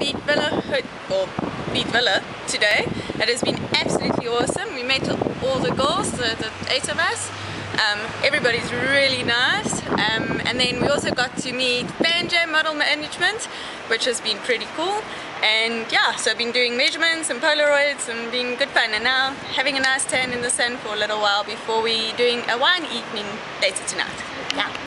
Villa or Veet Villa today. It has been absolutely awesome. We made all the goals, the, the eight of us. Um, everybody's really nice. Um, and then we also got to meet Banjo Model Management, which has been pretty cool. And yeah, so I've been doing measurements and Polaroids and being good fun. And now having a nice tan in the sun for a little while before we doing a wine evening later tonight. Yeah.